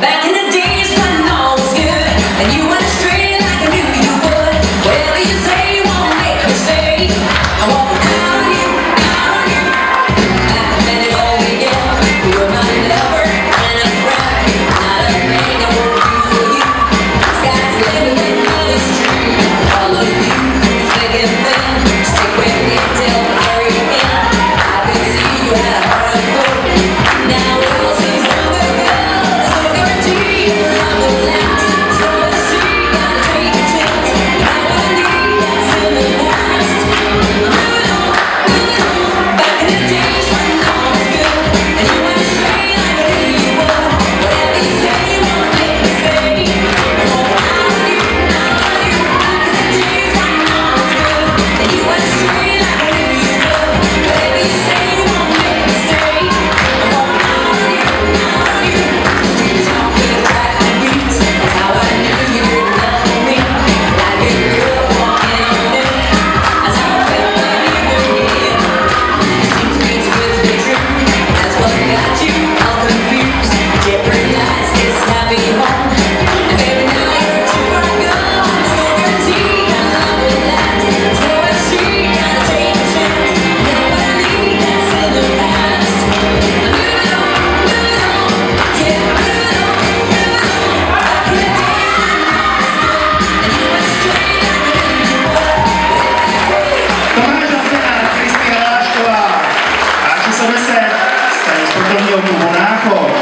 Back in the days when all was good and you professoressa sta rispondendo io Monaco?